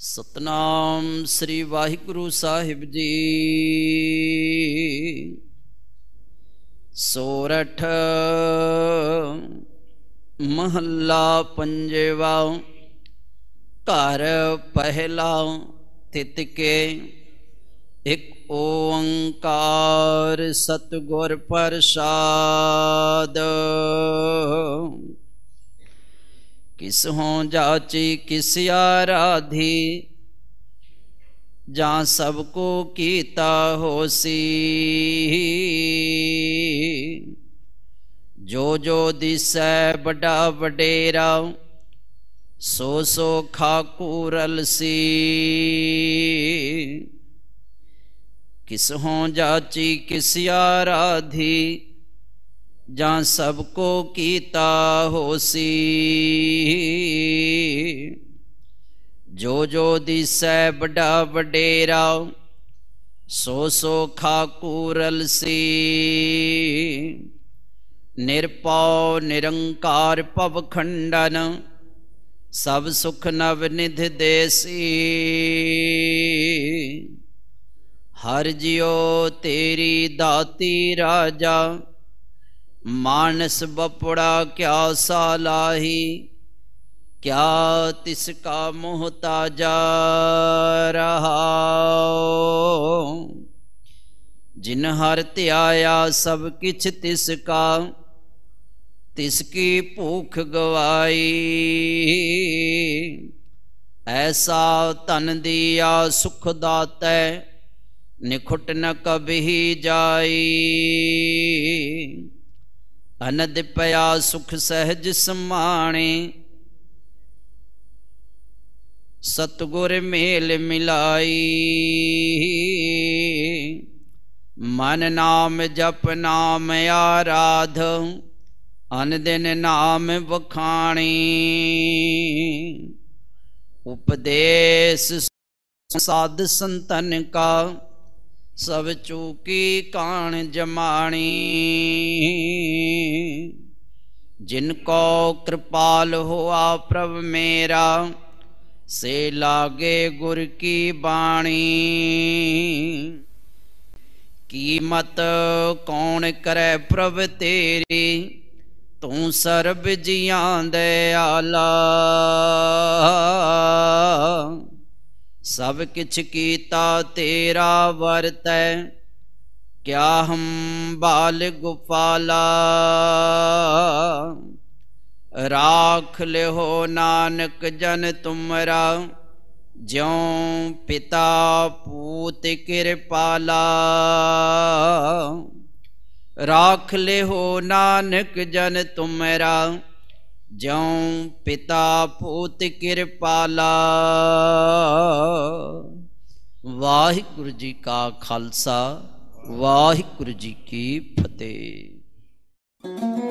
ਸਤਨਾਮ ਸ੍ਰੀ ਵਾਹਿਗੁਰੂ ਸਾਹਿਬ ਜੀ। ਸੋਰਠ ਮਹੱਲਾ ਪੰਜਵਾ, ਘਰ ਪਹਿਲਾ ਤਿਤ ਕੇ ਇਕ ਓੰਕਾਰ ਸਤਗੁਰ ਪ੍ਰਸਾਦ। ਕਿਸ ਹੋਂ ਜਾਚੀ ਕਿਸ ਆਰਾਧੀ, ਜਾਂ ਸਭ ਕੋ ਕੀਤਾ ਹੋਸੀ। ਜੋ ਜੋ ਦਿਸੈ ਵੱਡਾ ਵਡੇਰਾ, ਸੋ ਸੋ ਖਾਕੂਰਲ ਸੀ ਕਿਸ ਹੋਂ ਜਾਚੀ ਕਿਸ ਆਰਾਧੀ ਜਾਂ ਸਭ ਕੋ ਕੀਤਾ ਹੋਸੀ। ਜੋ ਜੋ ਦਿਸੈ ਵੱਡਾ ਵਡੇਰਾ, ਸੋ ਸੋ ਖਾਕੂਰਲ ਸੀ। ਨਿਰਪਉ ਨਿਰੰਕਾਰ ਭਵ ਖੰਡਨ, ਸਭ ਸੁਖ ਨਵ ਨਿਧ ਦੇਸੀ। ਹਰ ਜਿਉ ਤੇਰੀ ਦਾਤੀ ਰਾਜਾ ਮਾਨਸ ਬਪੜਾ ਕਿਆ ਸਾਲਾਹੀ ਕਿਆ ਤਿਸ ਕਾ ਮੁਹਤਾਜਾ ਰਹਾ ਜਿਨ ਹਰ ਧਿਆਇਆ ਸਭ ਕਿਛ ਤਿਸ ਕਾ, ਤਿਸ ਕੀ ਭੂਖ ਗਵਾਈ। ਐਸਾ ਤਨ ਦੀਆ ਸੁਖ ਦਾਤੈ, ਨਿਖੁਟ ਨ ਕਬਹੀ ਜਾਈ। ਅਨਦ ਪਿਆ ਸੁਖ ਸਹਿਜ ਸਮਾਣੇ। ਸਤਗੁਰ ਮੇਲ ਮਿਲਾਈ। ਮਨ ਨਾਮ ਜਪ ਨਾਮ ਆਰਾਧ, ਅਨ ਦਿਨ ਨਾਮ ਵਖਾਣੀ। ਉਪਦੇਸ਼ ਸਾਧ ਸੰਤਨ ਕਾ, ਸਭ ਚੂਕੀ ਕਾਣ ਜਮਾਣੀ। ਜਿਨ ਕੋ ਕਿਰਪਾਲ ਹੋਆ ਪ੍ਰਭ ਮੇਰਾ, ਸੇ ਲਾਗੇ ਗੁਰ ਕੀ ਬਾਣੀ। ਕੀਮਤ ਕੌਣ ਕਰੈ ਪ੍ਰਭ ਤੇਰੀ, ਤੂੰ ਸਰਬ ਜੀਆਂ ਦੇ ਆਲਾ। ਸਭ ਕਿਛ ਕੀਤਾ ਤੇਰਾ ਵਰਤੈ ਕਿਆ ਹਮ ਬਾਲ ਗੁਫਾਲਾ, ਰਾਖ ਲਿਓ ਨਾਨਕ ਜਨ ਤੁਮਰਾ, ਜਿਉ ਪਿਤਾ ਪੂਤ ਕਿਰਪਾਲਾ। ਰਾਖ ਲਿਓ ਨਾਨਕ ਜਨ ਤੁਮਰਾ, ਜਿਉ ਪਿਤਾ ਪੂਤ ਕਿਰਪਾਲਾ। ਵਾਹਿਗੁਰੂ ਜੀ ਕਾ ਖਾਲਸਾ। ਵਾਹਿਗੁਰੂ ਜੀ ਕੀ ਫਤਿਹ।